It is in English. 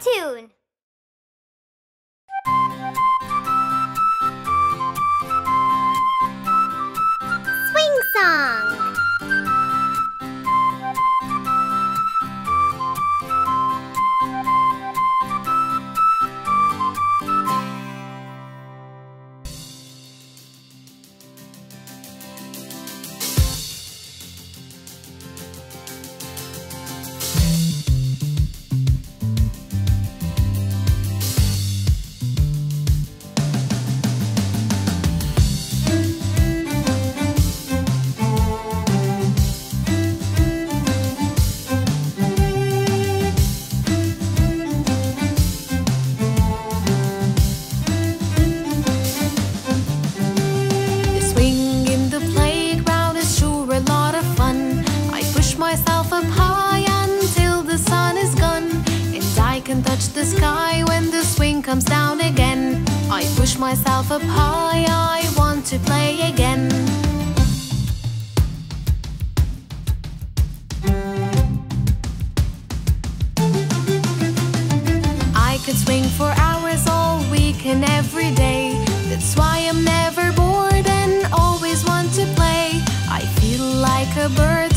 tune. Can touch the sky when the swing comes down again. I push myself up high, I want to play again. I could swing for hours all week and every day. That's why I'm never bored and always want to play. I feel like a bird